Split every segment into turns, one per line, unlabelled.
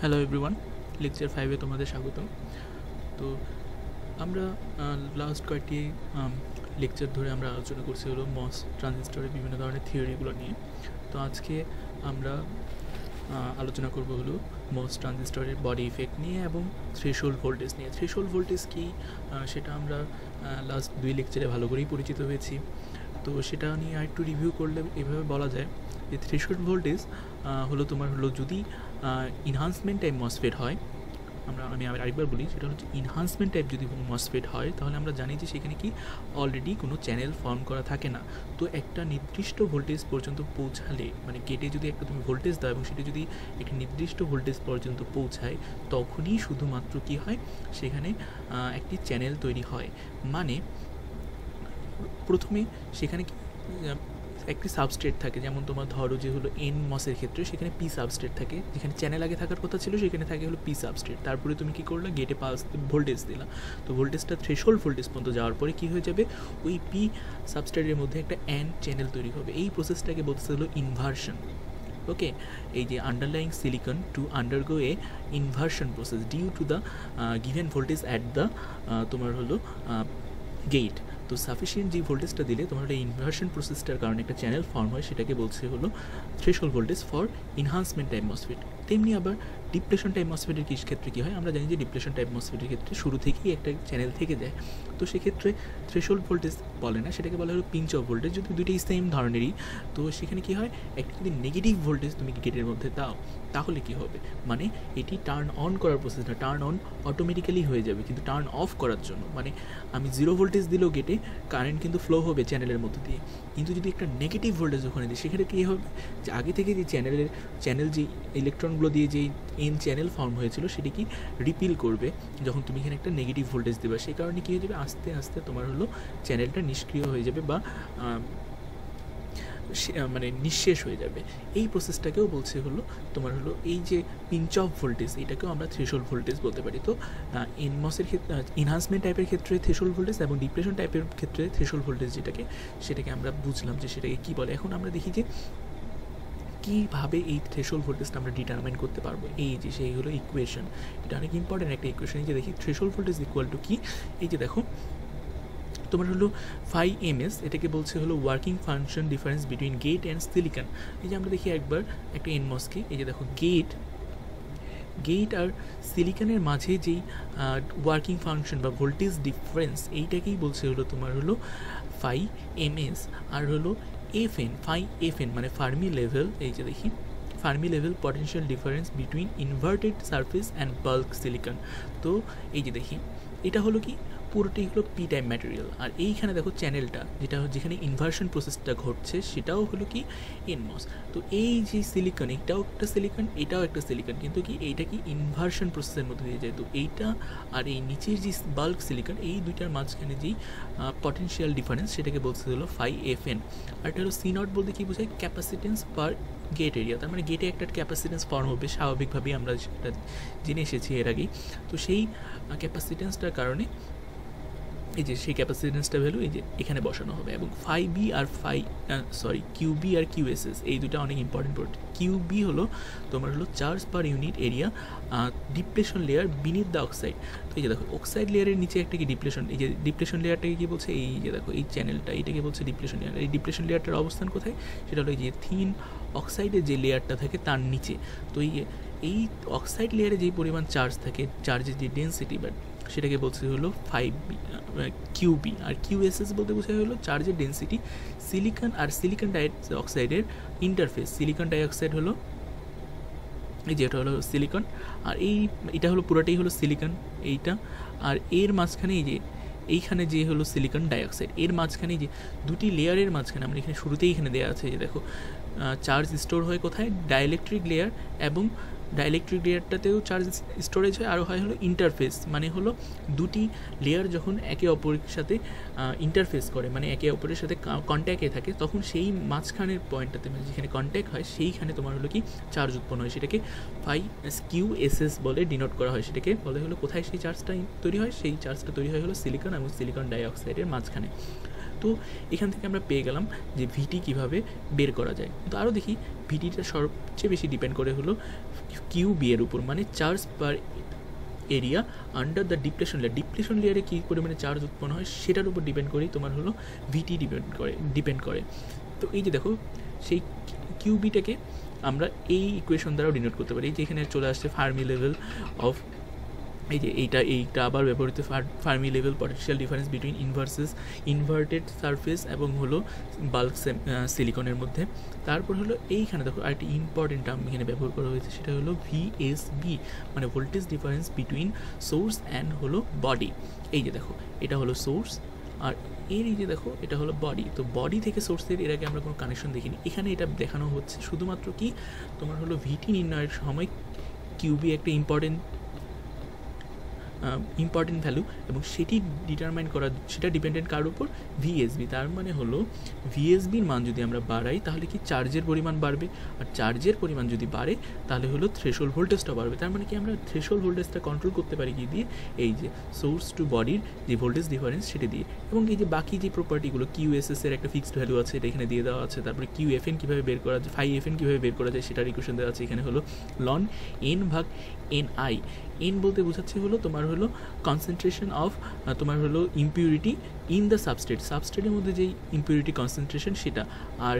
Hello everyone lecture ফাইভে তোমাদের স্বাগত। তো আমরা লাস্ট কয়েকটি লেকচার ধরে আমরা আলোচনা করছি হলো মস ট্রানজিস্টরের বিভিন্ন ধরনের থিওরিগুলো নিয়ে। তো আজকে আমরা আলোচনা করব হলো মস ট্রানজিস্টরের বডি ইফেক্ট নিয়ে এবং থ্রেশোল্ড ভোল্টেজ নিয়ে। থ্রেশোল্ড ভোল্টেজ কী? সেটা আমরা লাস্ট দুই লেকচারে ভালো করেই পরিচিত হয়েছি। তো সেটা নিয়ে আরেকটু রিভিউ করলে এভাবে বলা যায়। যে থ্রেশোল্ড ভোল্টেজ হলো তোমার হলো যদি ইনহান্সমেন্ট টাইপ মসফেট হয়, আমরা, আমি আরেকবার বলি, সেটা হচ্ছে ইনহান্সমেন্ট টাইপ যদি মসফেট হয়, তাহলে আমরা জানি যে সেখানে কি অলরেডি কোনো চ্যানেল ফর্ম করা থাকে না। তো একটা নির্দিষ্ট ভোল্টেজ পর্যন্ত পৌঁছালে মানে গেটে যদি একটা তুমি ভোল্টেজ দাও এবং সেটা যদি একটা নির্দিষ্ট ভোল্টেজ পর্যন্ত পৌঁছায়, তখনই শুধুমাত্র কি হয়? সেখানে একটি চ্যানেল তৈরি হয়। মানে প্রথমে সেখানে একটি সাবস্ট্রেট থাকে, যেমন তোমার ধরো যে হলো এন মসের ক্ষেত্রে সেখানে পি সাবস্ট্রেট থাকে। যেখানে চ্যানেল আগে থাকার কথা ছিল, সেখানে থাকে হলো পি সাবস্ট্রেট তারপরে তুমি কি করলে? গেটে পাস ভোল্টেজ দিলা। তো ভোল্টেজটা থ্রেশোল্ড ভোল্টেজ পর্যন্ত যাওয়ার পরে কী হয়ে যাবে? ওই পি সাবস্ট্রেটের মধ্যে একটা অ্যান চ্যানেল তৈরি হবে। এই প্রসেসটাকে বলতে হলো ইনভার্সন ওকে এই যে underlying silicon to undergo a inversion process due to the given voltage at the তোমার হলো গেট তো সাফিসিয়েন্ট যে ভোল্টেজটা দিলে তোমার একটা ইনভার্সন প্রসেসটার কারণে একটা চ্যানেল ফর্ম হয়, সেটাকে বলছে হলো threshold voltage for enhancement atmosphere তেমনি আবার ডিপ্রেশন টাইপ মসফেটের কি ক্ষেত্রে কী হয়? আমরা জানি যে ডিপ্রেশন টাইপ মসফেটের ক্ষেত্রে শুরু থেকেই একটা চ্যানেল থেকে যায়। তো সেক্ষেত্রে থ্রেশোল্ড ভোল্টেজ বলে না, সেটাকে বলা হলো পিঞ্চ অফ ভোল্টেজ যদি দুইটাই সেম ধরনেরই, তো সেখানে কী হয়? একটা যদি নেগেটিভ ভোল্টেজ তুমি গেটের মধ্যে দাও, তাহলে কি হবে? মানে এটি টার্ন অন করার প্রসেস না টার্ন অন অটোমেটিক্যালি হয়ে যাবে। কিন্তু টার্ন অফ করার জন্য মানে আমি জিরো ভোল্টেজ দিলেও গেটে কারেন্ট কিন্তু ফ্লো হবে চ্যানেলের মধ্যে দিয়ে। কিন্তু যদি একটা নেগেটিভ ভোল্টেজ ওখানে দিই, সেখানে কী হবে? যে আগে থেকে যে চ্যানেলের চ্যানেল যে ইলেকট্রনগুলো দিয়ে যেই এন চ্যানেল ফর্ম হয়েছিল, সেটি কি রিপিল করবে। যখন তুমি এখানে একটা নেগেটিভ ভোল্টেজ দেবে, সেই কারণে কী হয়ে যাবে? আস্তে আস্তে তোমার হলো চ্যানেলটা নিষ্ক্রিয় হয়ে যাবে বা মানে নিঃশেষ হয়ে যাবে। এই প্রসেসটাকেও বলছে হলো তোমার হলো এই যে পিঞ্চ অফ ভোল্টেজ এটাকেও আমরা থ্রেশোল্ড ভোল্টেজ বলতে পারি। তো এনমসের ক্ষেত্রে ইনহান্সমেন্ট টাইপের ক্ষেত্রে থ্রেশোল্ড ভোল্টেজ এবং ডিপ্রেশন টাইপের ক্ষেত্রে থ্রেশোল্ড ভোল্টেজ যেটাকে, সেটাকে আমরা বুঝলাম যে সেটাকে কী বলে। এখন আমরা দেখি যে কীভাবে এই থ্রেশোল্ড ভোল্টেজটা আমরা ডিটারমাইন করতে পারব? এই যে, সেই হলো ইকুয়েশন এটা অনেক ইম্পর্টেন্ট একটা ইকুয়েশন এই যে, দেখি থ্রেশোল্ড ভোল্টেজ ইকুয়াল টু কি? এই যে, দেখো, তোমার হলো ফাই এম এস এটাকে বলছে হলো working function difference between gate and silicon এই যে, আমরা দেখি একবার একটা এনমসকে এই যে, দেখো গেট গেট আর সিলিকনের মাঝে যেই ওয়ার্কিং ফাংশন বা ভোল্টেজ ডিফারেন্স এইটাকেই বলছে হলো তোমার হলো ফাই এম এস আর হলো F N phi F N মানে ফার্মি লেভেল এই যে দেখি, Fermi level potential difference between inverted surface and bulk silicon তো এই যে দেখি, এটা হলো কি? পুরোটাই হলো পি টাইপ ম্যাটেরিয়াল আর এইখানে দেখো চ্যানেলটা যেটা যেখানে ইনভার্সন প্রসেসটা ঘটছে, সেটাও হলো কি এনমস তো এই যে সিলিকন এটাও একটা সিলিকন এটাও একটা সিলিকন কিন্তু কি এইটা কি ইনভার্সন প্রসেসের মধ্যে দিয়ে যায়? তো এইটা আর এই নিচের যে বাল্ক সিলিকন এই দুইটার মাঝখানে যেই পটেনশিয়াল ডিফারেন্স সেটাকে বলছে হলো ফাই এফ এন আর এটা হলো সি নট বলতে কি বোঝায়? ক্যাপাসিটেন্স পার গেট এরিয়া তার মানে গেটে একটা ক্যাপাসিটেন্স ফর্ম হবে, স্বাভাবিকভাবেই আমরা সেটা জেনে এসেছি এর আগেই। তো সেই ক্যাপাসিটেন্সটার কারণে এই যে সেই ক্যাপাসিটেন্সটা ভ্যালু এই যে এখানে বসানো হবে এবং ফাই বি আর ফাই সরি কিউবি আর কিউ এস এস এই দুটো অনেক ইম্পর্টেন্ট পড়ে কিউবি হলো তোমার হলো charge per unit area depletion layer beneath the oxide তো এই যে দেখো অক্সাইড লেয়ারের নিচে একটা কি ডিপ্রেশন এই যে ডিপ্রেশন লেয়ারটাকে কি বলছে? এই যে দেখো, এই চ্যানেলটা এটাকে বলছে ডিপ্রেশন লেয়ার এই ডিপ্রেশন লেয়ারটার অবস্থান কোথায়? সেটা হলো এই যে থিন অক্সাইডের যে লেয়ারটা থাকে তার নিচে। তো এই এই অক্সাইড লেয়ারে যেই পরিমাণ চার্জ থাকে চার্জের যে ডেন্সিটি বা সেটাকে বলছে হলো ফাইভ বি কিউবি আর কিউএসএস বলতে বোঝায় হলো চার্জের ডেন্সিটি সিলিকন আর সিলিকন ডাই অক্সাইডের ইন্টারফেস সিলিকন ডাইঅক্সাইড হলো এই যে এটা হলো সিলিকন আর এই এটা হলো পুরোটাই হলো সিলিকন এইটা। আর এর মাঝখানে এই যে, এইখানে যে হলো সিলিকন ডাইঅক্সাইড এর মাঝখানে যে দুটি লেয়ারের মাঝখানে, আমরা এখানে শুরুতেই এখানে দেওয়া আছে যে দেখো চার্জ স্টোর হয় কোথায়? ডাইলেকট্রিক লেয়ার এবং ডাইলেকট্রিক লেয়ারটাতেও চার্জ স্টোরেজ হয় আরও হয় হলো ইন্টারফেস মানে হলো দুটি লেয়ার যখন একে অপরের সাথে ইন্টারফেস করে মানে একে অপরের সাথে কন্ট্যাক্টে থাকে, তখন সেই মাঝখানের পয়েন্টটাতে মানে যেখানে কন্ট্যাক্ট হয়, সেইখানে তোমার হলো কি চার্জ উৎপন্ন হয়, সেটাকে ফাই কিউ এস এস বলে ডিনোট করা হয়, সেটাকে বলে হলো কোথায় সেই চার্জটা তৈরি হয়, সেই চার্জটা তৈরি হয় হলো সিলিকন এবং সিলিকন ডাইঅক্সাইডের মাঝখানে। তো এখান থেকে আমরা পেয়ে গেলাম যে ভিটি কীভাবে বের করা যায়। তো আরও দেখি ভিটিটা সবচেয়ে বেশি ডিপেন্ড করে হলো কিউ বি এর উপর মানে charge per area under the depression layer depression লেয়ারে কী পরিমাণে চার্জ উৎপন্ন হয় সেটার উপর ডিপেন্ড করেই তোমার হলো ভিটি ডিপেন্ড করে ডিপেন্ড করে। তো এই যে দেখো, সেই কিউবিটাকে আমরা এই ইকুয়েশন দ্বারাও ডিনোট করতে পারি। যে এখানে চলে আসছে ফার্মি লেভেল অফ এই যে এইটা এইটা আবার ব্যবহৃত Fermi level potential difference between inverses inverted surface এবং হলো বাল্ক সিলিকনের মধ্যে। তারপর হলো এইখানে দেখো আরেকটি ইম্পর্টেন্ট টার্ম এখানে ব্যবহার করা হয়েছে, সেটা হলো ভিএসবি মানে voltage difference between source and হলো বডি এই যে দেখো, এটা হলো সোর্স আর এর এই যে দেখো, এটা হলো বডি তো বডি থেকে সোর্সের এর আগে আমরা কোনো কানেকশন দেখিনি। এখানে এটা দেখানো হচ্ছে শুধুমাত্র কি, তোমার হলো ভিটি নির্ণয়ের সময় কিউবি একটা ইম্পর্টেন্ট ইম্পর্টেন্ট ভ্যালু এবং সেটি ডিটারমাইন করা, সেটা ডিপেন্ডেন্ট কার উপর? ভিএসবি তার মানে হলো ভিএসবির মান যদি আমরা বাড়াই, তাহলে কি চার্জের পরিমাণ বাড়বে? আর চার্জের পরিমাণ যদি বাড়ে, তাহলে হলো থ্রেশোল ভোল্টেজটা বাড়বে। তার মানে কি আমরা থ্রেশোল ভোল্টেজটা কন্ট্রোল করতে পারি কি দিয়ে? এই যে সোর্স টু বডির যে ভোল্টেজ ডিফারেন্স সেটা দিয়ে। এবং এই যে বাকি যে প্রপার্টিগুলো কিউ এস এর একটা ফিক্সড ভ্যালু আছে, এটা এখানে দিয়ে দেওয়া আছে। তারপরে কিউ এফ এন কীভাবে বের করা যায়? ফাইভ এফ এন কীভাবে বের করা যায়? সেটার ইকুয়েশন দেওয়া আছে। এখানে হলো লন এন ভাগ এন আই এন বলতে বোঝাচ্ছে হলো তোমার হলো কনসেন্ট্রেশন অফ তোমার হলো ইম্পিউরিটি ইন দ্য সাবস্টেট সাবস্টেটের মধ্যে যেই ইম্পিউরিটি কনসেন্ট্রেশন সেটা। আর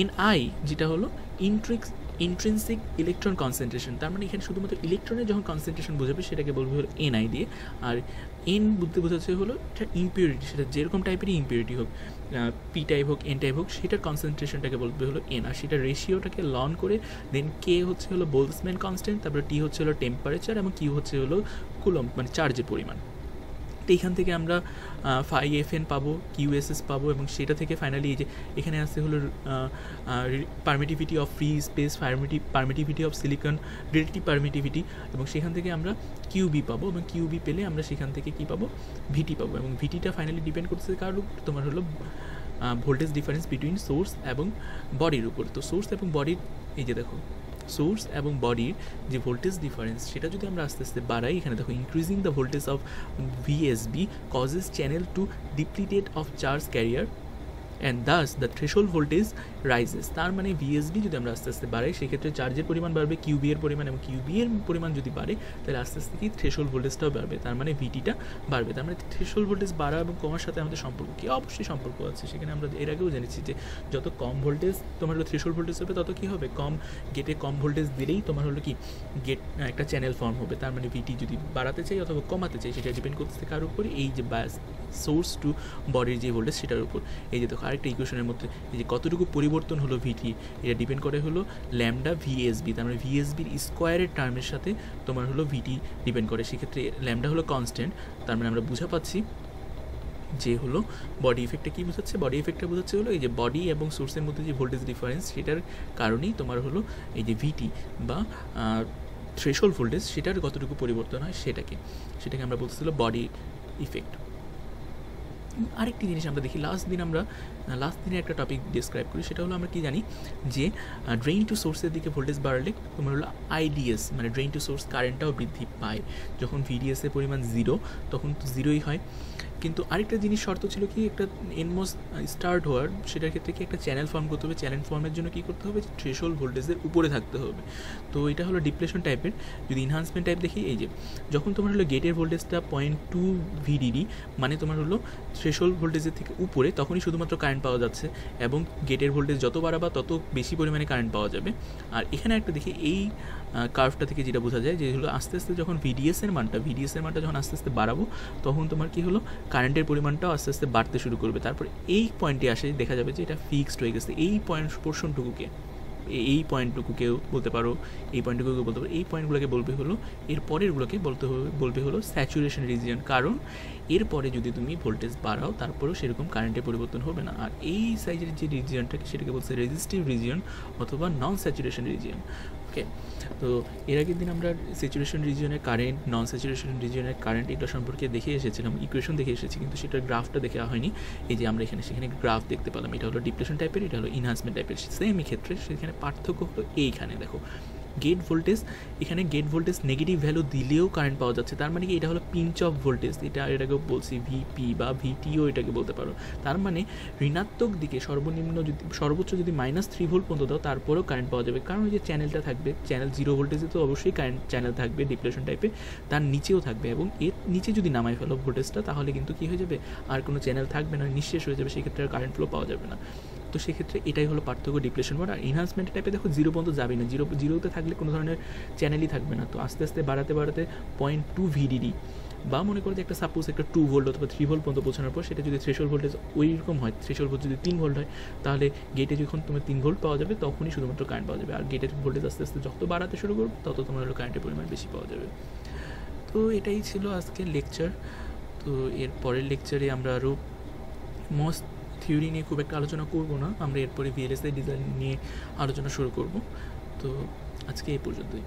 এন আই যেটা হলো ইন্ট্রিক্স ইন্ট্রেন্সিক ইলেকট্রন কনসেন্ট্রেশন তার মানে এখানে শুধুমাত্র ইলেকট্রনের যখন কনসেন্ট্রেশন বোঝাবে সেটাকে বলবে হলো এনআই দিয়ে। আর এন বুঝতে বোঝাচ্ছে হলো এটা ইম্পিউরিটি সেটা যেরকম টাইপেরই ইম্পিউরিটি হোক পি টাইপ হোক এন টাইপ হোক, সেটার কনসেন্ট্রেশনটাকে বলতে হলো এন আর সেটা রেশিওটাকে লন করে দেন কে হচ্ছে হলো বোলসম্যান কনস্ট্যান্ট তারপরে টি হচ্ছে হলো টেম্পারেচার এবং কিউ হচ্ছে হলো কুলম মানে চার্জের পরিমাণ। তো এইখান থেকে আমরা ফাই এফ এন পাবো কিউএসএস পাবো এবং সেটা থেকে ফাইনালি এই যে এখানে আসতে হলো permittivity of free space পারমিটি permittivity of silicon relative permittivity এবং সেখান থেকে আমরা কিউবি পাবো এবং কিউবি পেলে আমরা সেখান থেকে কী পাবো? ভিটি পাবো এবং ভিটিটা ফাইনালি ডিপেন্ড করছে কার উপর? তোমার হলো ভোল্টেজ ডিফারেন্স বিটুইন সোর্স এবং বডির উপর। তো সোর্স এবং বডির এই যে দেখো সোর্স এবং বডির যে ভোল্টেজ ডিফারেন্স সেটা যদি আমরা আস্তে আস্তে বাড়াই, এখানে দেখো increasing the voltage of VSB causes channel to depleted of charge carrier and thus the threshold voltage rises তার মানে ভিএসবি যদি আমরা আস্তে আস্তে বাড়াই, সেক্ষেত্রে চার্জের পরিমাণ বাড়বে কিউবি এর পরিমাণ, এবং কিউবি এর পরিমাণ যদি বাড়ে, তাহলে আস্তে আস্তে কি? থ্রেশোল ভোল্টেজটাও বাড়বে। তার মানে ভিটিটা বাড়বে। তার মানে থ্রেশোল ভোল্টেজ বাড়া এবং কমার সাথে আমাদের সম্পর্ক কি? অবশ্যই সম্পর্ক আছে। সেখানে আমরা এর আগেও জেনেছি যে যত কম ভোল্টেজ তোমার হলো থ্রেশোল ভোল্টেজ হবে, তত কী হবে? কম গেটে কম ভোল্টেজ দিলেই তোমার হলো কি? গেট একটা চ্যানেল ফর্ম হবে। তার মানে ভিটি যদি বাড়াতে চাই অথবা কমাতে চাই, সেটা ডিপেন্ড করতেছে কার উপরে? এই যে সোর্স টু বডির যে ভোল্টেজ সেটার উপর। এই যে দেখো আরেকটা ইকুয়েশনের মধ্যে যে কতটুকু পরিবর্তন হলো ভিটি এটা ডিপেন্ড করে হলো ল্যামডা ভিএসবি তার মানে ভিএসবির স্কোয়ারের টার্মের সাথে তোমার হলো ভিটি ডিপেন্ড করে। সেক্ষেত্রে ল্যামডা হলো কনস্ট্যান্ট তার মানে আমরা বুঝা পাচ্ছি যে হলো বডি ইফেক্টটা কী বোঝাচ্ছে? বডি ইফেক্টটা বোঝাচ্ছে হলো এই যে বডি এবং সোর্সের মধ্যে যে ভোল্টেজ ডিফারেন্স সেটার কারণেই তোমার হলো এই যে ভিটি বা থ্রেশল ভোল্টেজ সেটার কতটুকু পরিবর্তন হয় সেটাকে। সেটাকে আমরা বলতেছিল বডি ইফেক্ট আরেকটি জিনিস আমরা দেখি লাস্ট দিন আমরা লাস্ট দিনে একটা টপিক ডিসক্রাইব করি, সেটা হলো আমরা কি জানি যে ড্রেইন টু সোর্সের দিকে ভোল্টেজ বাড়লে তোমার হলো আইডিএস মানে ড্রেইন টু সোর্স কারেন্টটাও বৃদ্ধি পায়। যখন ভিডিএসের পরিমাণ জিরো তখন তো জিরোই হয়। কিন্তু আরেকটা জিনিস শর্ত ছিল কি, একটা এনমোস স্টার্ট হওয়ার, সেটার ক্ষেত্রে কি একটা চ্যানেল ফর্ম করতে হবে। চ্যানেল ফর্মের জন্য কী করতে হবে? থ্রেশোল ভোল্টেজের উপরে থাকতে হবে। তো এটা হলো ডিপ্রেশন টাইপের যদি ইনহান্সমেন্ট টাইপ দেখি, এই যে, যখন তোমার হলো গেটের ভোল্টেজটা পয়েন্ট টু ভিডিডি মানে তোমার হলো থ্রেশোল ভোল্টেজের থেকে উপরে, তখনই শুধুমাত্র কারেন্ট পাওয়া যাচ্ছে এবং গেটের ভোল্টেজ যত বাড়াবা, তত বেশি পরিমাণে কারেন্ট পাওয়া যাবে। আর এখানে একটা দেখি, এই কার্ভটা থেকে যেটা বোঝা যায় যে হলো আস্তে আস্তে যখন ভিডিএসের মানটা ভিডিএসের মানটা যখন আস্তে আস্তে বাড়াবো, তখন তোমার কি হলো? কারেন্টের পরিমাণটাও আস্তে আস্তে বাড়তে শুরু করবে। তারপর এই পয়েন্টে আসে, দেখা যাবে যে এটা ফিক্সড হয়ে গেছে। এই পয়েন্ট পোর্শনটুকুকে এই পয়েন্টটুকুকেও বলতে পারো, এই পয়েন্টটুকুকে বলতে পারো। এই পয়েন্টগুলোকে বলবে হলো, এর পরেরগুলোকে বলতে হবে, বলবে হলো স্যাচুরেশন রিজিয়ন কারণ এরপরে যদি তুমি ভোল্টেজ বাড়াও, তারপরেও সেরকম কারেন্টের পরিবর্তন হবে না। আর এই সাইজের যে রিজিয়নটাকে সেটাকে বলছে রেজিস্টিভ রিজিয়ন অথবা নন স্যাচুরেশন রিজিয়ন ওকে তো এর আগের দিন আমরা স্যাচুরেশন রিজিয়নের কারেন্ট নন স্যাচুরেশন রিজিয়নের কারেন্ট এটা সম্পর্কে দেখে এসেছিলাম ইকুয়েশন দেখে এসেছি, কিন্তু সেটার গ্রাফটা দেখে হয়নি। এই যে আমরা এখানে সেখানে গ্রাফ দেখতে পেলাম, এটা হলো ডিপ্রেশন টাইপের এটা হলো ইনহান্সমেন্ট টাইপের সেমই ক্ষেত্রে সেখানে পার্থক্য হলো এইখানে, দেখো। গেট ভোল্টেজ এখানে গেট ভোল্টেজ নেগেটিভ ভ্যালু দিলেও কারেন্ট পাওয়া যাচ্ছে। তার মানে কি? এটা হলো পিঞ্চ অফ ভোল্টেজ এটা এটাকে বলছি ভিপি বা ভিটিও এটাকে বলতে পারো। তার মানে ঋণাত্মক দিকে সর্বনিম্ন যদি, সর্বোচ্চ যদি মাইনাস থ্রি ভোল্ট পর্যন্ত দাও, তারপরেও কারেন্ট পাওয়া যাবে। কারণ ওই যে চ্যানেলটা থাকবে চ্যানেল জিরো ভোল্টেজে তো অবশ্যই কারেন্ট চ্যানেল থাকবে ডিপ্রেশন টাইপে তার নিচেও থাকবে এবং এর নিচে যদি নামাই ফেলো ভোল্টেজটা তাহলে কিন্তু কী হয়ে যাবে? আর কোনো চ্যানেল থাকবে না, নিঃশেষ হয়ে যাবে। সেক্ষেত্রে আর কারেন্ট ফ্লো পাওয়া যাবে না। তো সেক্ষেত্রে এটাই হলো পার্থক্য ডিপ্রেশন মোড আর এনহান্সমেন্ট টাইপে দেখো জিরো পর্যন্ত যাবে না। জিরো জিরোতে থাকলে কোনো ধরনের চ্যানেলই থাকবে না। তো আস্তে আস্তে বাড়াতে বাড়াতে পয়েন্ট টু ভিডিডি বা মনে করো যে একটা সাপোজ একটা টু ভোল্ট অথবা থ্রি ভোল্ট পর্যন্ত পৌঁছানোর পর সেটা যদি থ্রেশোল ভোল্টেজ ওই রকম হয় থ্রেশোল ভোল্ট যদি তিন ভোল্ট হয়, তাহলে গেটে যখন তোমার তিন ভোল্ট পাওয়া যাবে, তখনই শুধুমাত্র কারেন্ট পাওয়া যাবে। আর গেটের ভোল্টেজ আস্তে আস্তে যত বাড়াতে শুরু করবে, তত তোমার হলো কারেন্টের পরিমাণ বেশি পাওয়া যাবে। তো এটাই ছিল আজকের লেকচার তো এর পরের লেকচারে আমরা আরও মোস্ট থিওরি নিয়ে খুব একটা আলোচনা করব না। আমরা এরপরে ভিএলএসআই ডিজাইন নিয়ে আলোচনা শুরু করব। তো আজকে এই পর্যন্তই।